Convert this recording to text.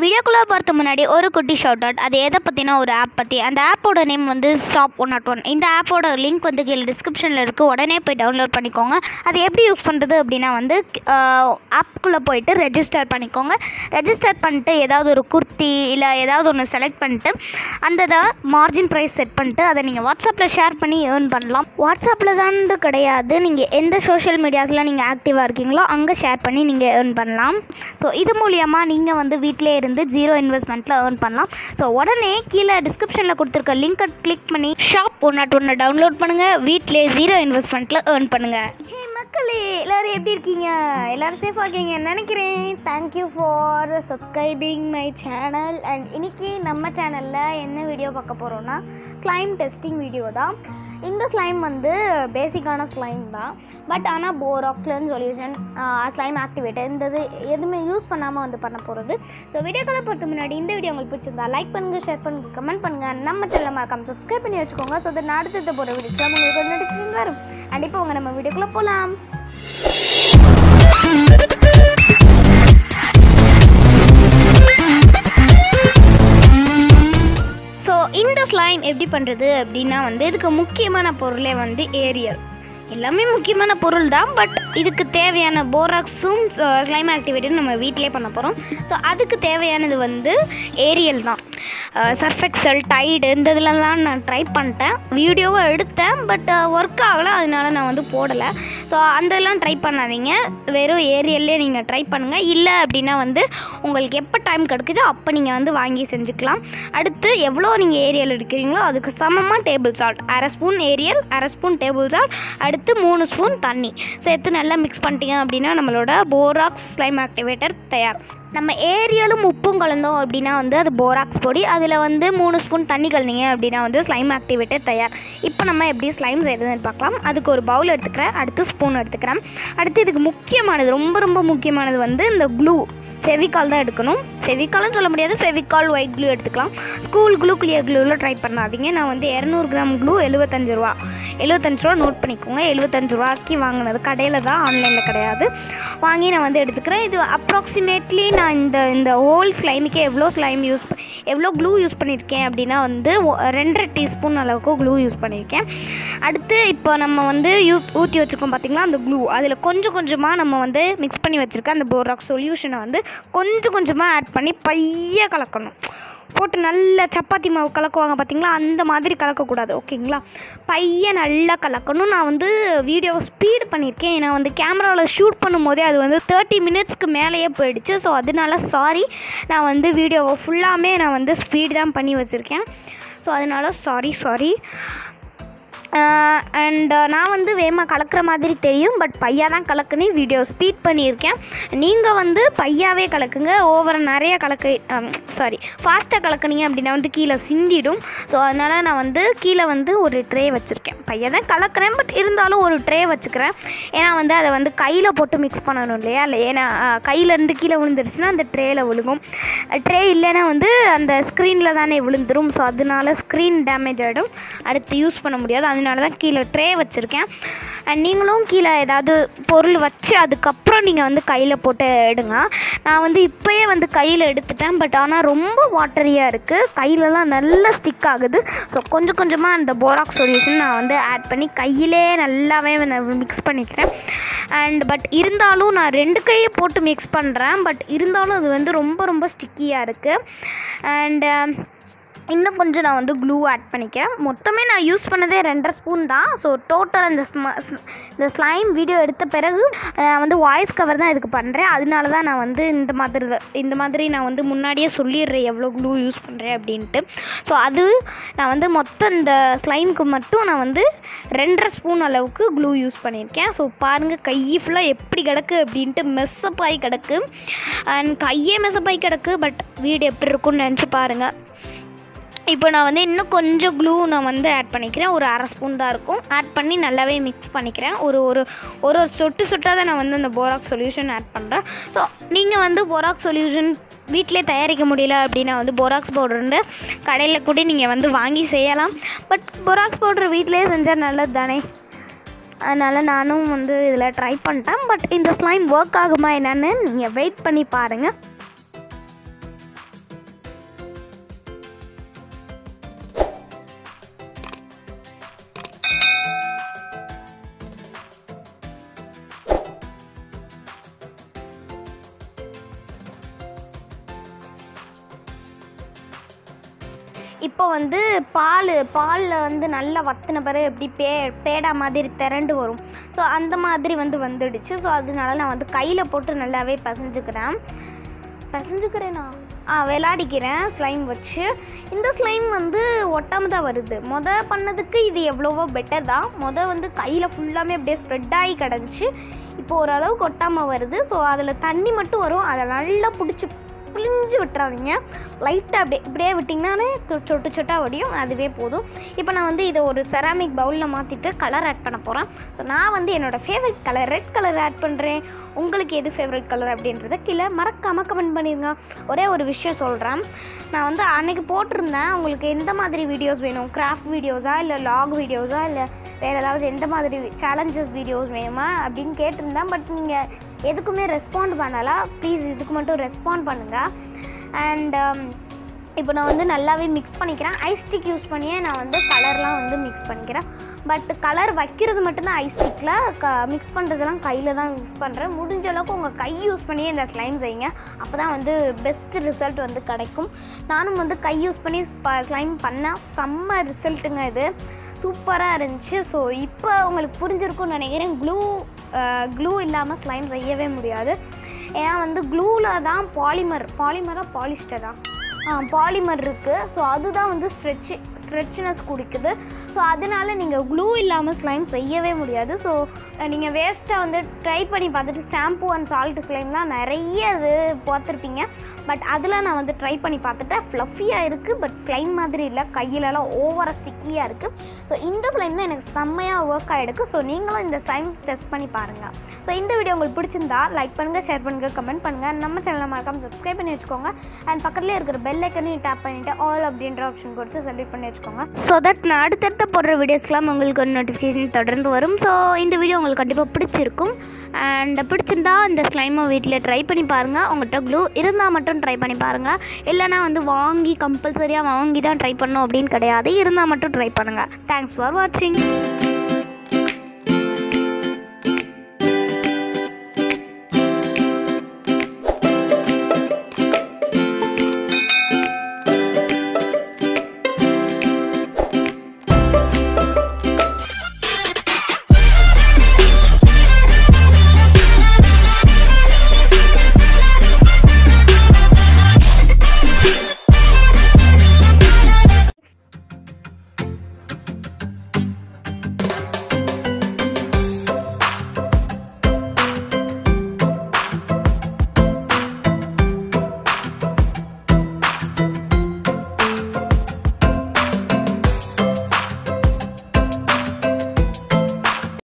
வீடியோக்குள்ளே போகிறதுக்கு முன்னாடி ஒரு குட்டி ஷவுட் அவுட் அது எதை பற்றினா ஒரு ஆப் பற்றி அந்த ஆப்போட நேம் வந்து ஸ்டாப் ஒன் நாட் ஒன் இந்த ஆப்போட லிங்க் வந்து கீழே டிஸ்கிரிப்ஷனில் இருக்குது உடனே போய் டவுன்லோட் பண்ணிக்கோங்க. அது எப்படி யூஸ் பண்ணுறது அப்படின்னா வந்து ஆப்குள்ளே போயிட்டு ரெஜிஸ்டர் பண்ணிக்கோங்க. ரெஜிஸ்டர் பண்ணிட்டு ஏதாவது ஒரு குர்த்தி இல்லை ஏதாவது ஒன்று செலக்ட் பண்ணிட்டு அந்த இதை மார்ஜின் ப்ரைஸ் செட் பண்ணிட்டு அதை நீங்கள் வாட்ஸ்அப்பில் ஷேர் பண்ணி ஏர்ன் பண்ணலாம். வாட்ஸ்அப்பில் தான் கிடையாது. நீங்கள் எந்த சோஷியல் மீடியாஸில் நீங்கள் ஆக்டிவாக இருக்கீங்களோ அங்கே ஷேர் பண்ணி நீங்கள் ஏர்ன் பண்ணலாம். ஸோ இது மூலியமாக நீங்கள் வந்து வீட்டிலே இருந்து ஜீரோ இன்வெஸ்ட்மெண்ட்டில் ஏர்ன் பண்ணலாம். ஸோ உடனே கீழே டிஸ்கிரிப்ஷனில் கொடுத்துருக்க லிங்கை கிளிக் பண்ணி ஷாப் ஒன் நாட் ஒன்று டவுன்லோட் பண்ணுங்கள் வீட்டிலே ஜீரோ இன்வெஸ்ட்மெண்ட்டில் ஏர்ன் பண்ணுங்கள் மக்களே எல்லோரும் எப்படி இருக்கீங்க? எல்லோரும் சேஃபாக இருக்கீங்க நினைக்கிறேன். Thank you for subscribing my channel and இன்றைக்கி நம்ம சேனலில் என்ன வீடியோ பார்க்க போகிறோன்னா ஸ்லைம் டெஸ்டிங் வீடியோ தான். இந்த ஸ்லைம் வந்து பேசிக்கான ஸ்லைம் தான். பட் ஆனால் போராக்லன் சொல்யூஷன் ஸ்லைம் ஆக்டிவேட்டர் இந்த இது எதுவுமே யூஸ் பண்ணாமல் வந்து பண்ண போகிறது ஸோ வீடியோக்களை பொறுத்த முன்னாடி இந்த வீடியோ உங்களுக்கு பிடிச்சிருந்தா லைக் பண்ணுங்கள் ஷேர் பண்ணுங்கள் கமெண்ட் பண்ணுங்கள் நம்ம சேனல் மறக்காமல் சப்ஸ்கிரைப் பண்ணி வச்சுக்கோங்க. ஸோ அதை அடுத்தது போகிற வீடியோஸ்லாம் உங்களுக்கு ஒரு நோட்டிஃபிகேஷன் வரும். அண்ட் இப்போ உங்கள் நம்ம வீடியோக்குள்ளே போகலாம் ஸோ இந்த ஸ்லைம் எப்படி பண்ணுறது அப்படின்னா வந்து இதுக்கு முக்கியமான பொருளே வந்து ஏரியல். எல்லாமே முக்கியமான பொருள் தான் பட் இதுக்கு தேவையான போராக்ஸும் ஸ்லைம் ஆக்டிவேட்டும் நம்ம வீட்டிலே பண்ண போகிறோம் ஸோ அதுக்கு தேவையானது வந்து ஏரியல் தான். Uh, சர்ஃபெக்சல் டைடு இந்த இதுலலாம் நான் ட்ரை பண்ணிட்டேன். வீடியோவை எடுத்தேன் பட் ஒர்க் ஆகலை அதனால நான் வந்து போடலை. ஸோ அந்த இதெல்லாம் ட்ரை பண்ணாதீங்க. வெறும் ஏரியல்லே நீங்கள் ட்ரை பண்ணுங்கள் இல்லை அப்படின்னா வந்து உங்களுக்கு எப்போ டைம் கிடைக்குதோ அப்போ நீங்கள் வந்து வாங்கி செஞ்சுக்கலாம். அடுத்து எவ்வளோ நீங்கள் ஏரியல் எடுக்கிறீங்களோ அதுக்கு சமமாக டேபிள் சால்ட் அரை ஸ்பூன் ஏரியல் அரை ஸ்பூன் டேபிள் சால்ட் அடுத்து மூணு ஸ்பூன் தண்ணி. சேர்த்து நல்லா மிக்ஸ் பண்ணிட்டீங்க அப்படின்னா நம்மளோட போராக்ஸ் ஸ்லைம் ஆக்டிவேட்டர் தயார். நம்ம ஏரியலும் உப்பும் கலந்தோம் அப்படின்னா வந்து அது போராக்ஸ் பொடி. அதில் வந்து மூணு ஸ்பூன் தண்ணி கலந்தீங்க அப்படின்னா வந்து ஸ்லைம் ஆக்டிவேட்டர் தயார். இப்போ நம்ம எப்படி ஸ்லைம் செய்கிறதுன்னு பார்க்கலாம். அதுக்கு ஒரு பவுல் எடுத்துக்கிறேன். அடுத்து ஸ்பூன் எடுத்துக்கிறேன். அடுத்து இதுக்கு முக்கியமானது ரொம்ப ரொம்ப முக்கியமானது வந்து இந்த க்ளூ ஃபெவிகால் தான் எடுக்கணும். ஃபெவிகால்னு சொல்ல முடியாது. ஃபெவிகால் ஒயிட் க்ளூ எடுத்துக்கலாம். ஸ்கூல் க்ளூ கிளியர் க்ளூவில் ட்ரை பண்ணாதீங்க. நான் வந்து இரநூறு கிராம் க்ளூ எழுபத்தஞ்சு ரூபா. எழுபத்தஞ்சு ரூபா நோட் பண்ணிக்கோங்க. எழுபத்தஞ்சு ரூபாய்க்கு வாங்கினது கடையில் தான் ஆன்லைனில் கிடையாது. வாங்கி நான் வந்து எடுத்துக்கிறேன். இது அப்ராக்சிமேட்லி நான் இந்த இந்த ஹோல் ஸ்லைமுக்கே எவ்வளோ ஸ்லைம் யூஸ் எவ்வளோ க்ளூ யூஸ் பண்ணியிருக்கேன் அப்படின்னா வந்து ரெண்டரை டீஸ்பூன் அளவுக்கு க்ளூ யூஸ் பண்ணியிருக்கேன். அடுத்து இப்போ நம்ம வந்து யூ ஊற்றி வச்சுருக்கோம் பார்த்திங்களா அந்த க்ளூ அதில் கொஞ்சம் கொஞ்சமாக நம்ம வந்து மிக்ஸ் பண்ணி வச்சுருக்க அந்த போராக் சொல்யூஷனை வந்து கொஞ்சம் கொஞ்சமாக ஆட் பண்ணி பைய கலக்கணும். போட்டு நல்ல சப்பாத்தி மாவு கலக்குவாங்க பார்த்தீங்களா அந்த மாதிரி கலக்கக்கூடாது ஓகேங்களா? பையன் நல்லா கலக்கணும். நான் வந்து வீடியோவை ஸ்பீடு பண்ணியிருக்கேன் ஏன்னா வந்து கேமராவில் ஷூட் பண்ணும்போதே அது வந்து தேர்ட்டி மினிட்ஸ்க்கு மேலேயே போயிடுச்சு. ஸோ அதனால சாரி நான் வந்து வீடியோவை ஃபுல்லாமே நான் வந்து ஸ்பீடு தான் பண்ணி வச்சுருக்கேன். ஸோ அதனால சாரி சாரி அண்ட் நான் வந்து வேகமாக கலக்கிற மாதிரி தெரியும் பட் பையா தான் கலக்குன்னு வீடியோ ஸ்பீட் பண்ணியிருக்கேன். நீங்கள் வந்து பையாவே கலக்குங்க ஓவர நிறைய கலக்க சாரி ஃபாஸ்ட்டாக கலக்குனீங்க அப்படின்னா வந்து கீழே சிந்திடும். ஸோ அதனால் நான் வந்து கீழே வந்து ஒரு ட்ரே வச்சுருக்கேன். பையா தான் கலக்கிறேன் பட் இருந்தாலும் ஒரு ட்ரே வச்சுக்கிறேன். ஏன்னா வந்து அதை வந்து கையில் போட்டு மிக்ஸ் பண்ணணும் இல்லையா? இல்லை ஏன்னா கையிலேருந்து கீழே விழுந்துருச்சுன்னா அந்த ட்ரேயில் விழுகும். ட்ரே இல்லைன்னா வந்து அந்த ஸ்க்ரீனில் தானே விழுந்துடும் ஸோ அதனால ஸ்க்ரீன் டேமேஜ் ஆகிடும் அடுத்து யூஸ் பண்ண முடியாது. அதனால தான் கீழே ட்ரே வச்சுருக்கேன். அண்ட் நீங்களும் கீழே ஏதாவது பொருள் வச்சு அதுக்கப்புறம் நீங்கள் வந்து கையில் போட்டு எடுங்க. நான் வந்து இப்போயே வந்து கையில் எடுத்துட்டேன். பட் ஆனால் ரொம்ப வாட்டரியாக இருக்குது கையிலலாம் நல்லா ஸ்டிக் ஆகுது. ஸோ கொஞ்சம் கொஞ்சமாக அந்த போராக் சொல்யூஷன் நான் வந்து ஆட் பண்ணி கையிலே நல்லாவே மிக்ஸ் பண்ணிக்கிறேன். அண்ட் பட் இருந்தாலும் நான் ரெண்டு கையை போட்டு மிக்ஸ் பண்ணுறேன் பட் இருந்தாலும் அது வந்து ரொம்ப ரொம்ப ஸ்டிக்கியாக இருக்குது அண்டு இன்னும் கொஞ்சம் நான் வந்து க்ளூ ஆட் பண்ணிக்கிறேன். மொத்தமே நான் யூஸ் பண்ணதே ரெண்டரை ஸ்பூன் தான். ஸோ டோட்டல் இந்த இந்த ஸ்லைம் வீடியோ எடுத்த பிறகு நான் வந்து வாய்ஸ் கவர் தான் இதுக்கு பண்ணுறேன் அதனால தான் நான் வந்து இந்த மாதிரி இந்த மாதிரி நான் வந்து முன்னாடியே சொல்லிடுறேன் எவ்வளோ க்ளூ யூஸ் பண்ணுறேன் அப்படின்ட்டு. ஸோ அது நான் வந்து மொத்தம் இந்த ஸ்லைமுக்கு மட்டும் நான் வந்து ரெண்டரை ஸ்பூன் அளவுக்கு க்ளூ யூஸ் பண்ணியிருக்கேன். ஸோ பாருங்கள் கை ஃபுல்லாக எப்படி கிடக்கு அப்படின்ட்டு மெஸ்ஸப்பாய் கிடக்கு. அண்ட் கையே மெஸ்ஸப்பாய் கிடக்கு பட் வீடு எப்படி இருக்கும்னு நினச்சி பாருங்கள் இப்போ நான் வந்து இன்னும் கொஞ்சம் க்ளூ நான் வந்து ஆட் பண்ணிக்கிறேன். ஒரு அரை ஸ்பூன் தான் இருக்கும். ஆட் பண்ணி நல்லாவே மிக்ஸ் பண்ணிக்கிறேன். ஒரு ஒரு ஒரு ஒரு சொட்டு சொட்டாக தான் நான் வந்து அந்த போராக் சொல்யூஷன் ஆட் பண்ணுறேன் ஸோ நீங்கள் வந்து போராக் சொல்யூஷன் வீட்டிலே தயாரிக்க முடியல அப்படின்னா வந்து போராக்ஸ் பவுடர்னு கடையில் கூட நீங்கள் வந்து வாங்கி செய்யலாம். பட் போராக்ஸ் பவுடர் வீட்டிலே செஞ்சால் நல்லது தானே? அதனால் நானும் வந்து இதில் ட்ரை பண்ணிட்டேன். பட் இந்த ஸ்லைம் ஒர்க் ஆகுமா என்னென்னு நீங்கள் வெயிட் பண்ணி பாருங்கள் இப்போ வந்து பால் பாலில் வந்து நல்லா வத்தின பிறகு எப்படி பே பேடா மாதிரி திரண்டு வரும். ஸோ அந்த மாதிரி வந்து வந்துடுச்சு. ஸோ அதனால நான் வந்து கையில் போட்டு நல்லாவே பசைஞ்சுக்கிறேன். பசைஞ்சுக்கிறேனா? ஆ விளாடிக்கிறேன் ஸ்லைம் வச்சு. இந்த ஸ்லைம் வந்து ஒட்டாம தான் வருது. மொத பண்ணதுக்கு இது எவ்வளவோ பெட்டர் தான். மொத வந்து கையில் ஃபுல்லாமே அப்படியே ஸ்ப்ரெட் ஆகி கிடந்துச்சு. இப்போ ஓரளவுக்கு ஒட்டாமல் வருது. ஸோ அதில் தண்ணி மட்டும் வரும். அதை நல்லா பிடிச்சி பிழிஞ்சு விட்டுறாதீங்க. லைட்டாக அப்படியே இப்படியே விட்டிங்கனாலே தொ- சொட்டு சொட்டாக வடியும் அதுவே போதும். இப்போ நான் வந்து இதை ஒரு செராமிக் பவுலில் மாற்றிட்டு கலர் ஆட் பண்ண போகிறேன் ஸோ நான் வந்து என்னோடய favourite colour red colour add பண்ணுறேன் உங்களுக்கு எது ஃபேவரட் கலர் அப்படின்றத கீழே மறக்காமல் கமெண்ட் பண்ணிடுங்க ஒரே ஒரு விஷயம் சொல்கிறேன் நான் வந்து அன்றைக்கி போட்டிருந்தேன். உங்களுக்கு எந்த மாதிரி வீடியோஸ் வேணும்? கிராஃப்ட் வீடியோஸா இல்லை லாக் வீடியோஸா இல்லை வேறு ஏதாவது எந்த மாதிரி சேலஞ்சஸ் வீடியோஸ் வேணுமா அப்படின்னு கேட்டிருந்தேன் பட் நீங்கள் எதுக்குமே ரெஸ்பாண்ட் பண்ணலாம் ப்ளீஸ் இதுக்கு மட்டும் ரெஸ்பாண்ட் பண்ணுங்கள் அண்ட் um, இப்போ நான் வந்து நல்லாவே மிக்ஸ் பண்ணிக்கிறேன். ஐஸ் ஸ்டிக் யூஸ் பண்ணியே நான் வந்து கலர்லாம் வந்து மிக்ஸ் பண்ணிக்கிறேன். பட் கலர் வைக்கிறது மட்டும்தான் ஐஸ் ஸ்டிக்கில் க மிக்ஸ் பண்ணுறதெல்லாம் கையில் தான் மிக்ஸ் பண்ணுறேன் முடிஞ்ச அளவுக்கு உங்கள் கை யூஸ் பண்ணியே இந்த ஸ்லைம் செய்யுங்க. அப்போ தான் வந்து பெஸ்ட் ரிசல்ட் வந்து கிடைக்கும். நானும் வந்து கை யூஸ் பண்ணி ஸ்லைம் பண்ணால் செம்ம ரிசல்ட்டுங்க இது. சூப்பராக இருந்துச்சு. ஸோ இப்போ உங்களுக்கு புரிஞ்சிருக்கும்னு நினைக்கிறேன். க்ளூ க்ளூ இல்லாமல் ஸ்லைம் செய்யவே முடியாது. ஏன்னா வந்து க்ளூவில் தான் பாலிமர் பாலிமராக பாலிஸ்டர் தான். பாலிமர் இருக்குது ஸோ அதுதான் வந்து ஸ்ட்ரெச்சு ஸ்ட்ரெச்னஸ் கொடுக்குது. ஸோ அதனால நீங்கள் க்ளூ இல்லாமல் ஸ்லைம் செய்யவே முடியாது. ஸோ நீங்கள் வேஸ்ட்டாக வந்து ட்ரை பண்ணி பார்த்துட்டு ஷாம்பு அண்ட் சால்ட் ஸ்லைம்லாம் நிறைய இது பார்த்துருப்பீங்க. பட் அதில் நான் வந்து ட்ரை பண்ணி பார்த்துட்டேன். ஃப்ளஃபியாக இருக்குது பட் ஸ்லைம் மாதிரி இல்லை. கையிலலாம் ஓவராக ஸ்டிக்கியாக இருக்குது ஸோ இந்த ஸ்லைம் தான் எனக்கு செம்மையாக ஒர்க் ஆகிடுக்கு ஸோ நீங்களும் இந்த ஸ்லைம் டெஸ்ட் பண்ணி பாருங்கள் ஸோ இந்த வீடியோ உங்களுக்கு பிடிச்சிருந்தா லைக் பண்ணுங்கள் ஷேர் பண்ணுங்கள் கமெண்ட் பண்ணுங்கள் நம்ம சேனலை மறக்காம சப்ஸ்கிரைப் பண்ணி வச்சுக்கோங்க. அண்ட் பக்கத்துலேயே இருக்கிற பெல் ஐக்கனையும் டேப் பண்ணிவிட்டு ஆல் அப்படின்ற ஆப்ஷன் கொடுத்து செலக்ட் பண்ணி வச்சுக்கோங்க. ஸோ தட் நான் அடுத்தடுத்த போடுற வீடியோஸ்க்கெலாம் உங்களுக்கு ஒரு நோட்டிஃபிகேஷன் தொடர்ந்து வரும். ஸோ இந்த வீடியோ உங்களுக்கு கண்டிப்பாக பிடிச்சிருக்கும். அண்ட் பிடிச்சிருந்தா இந்த ஸ்லைமை வீட்டில் ட்ரை பண்ணி பாருங்கள் உங்கள்கிட்ட க்ளூ இருந்தால் மட்டும் ட்ரை பண்ணி பாருங்கள் இல்லைனா வந்து வாங்கி கம்பல்சரியாக வாங்கி தான் ட்ரை பண்ணணும் அப்படின்னு கிடையாது. இருந்தால் மட்டும் ட்ரை பண்ணுங்கள் தேங்க்ஸ் ஃபார் வாட்சிங்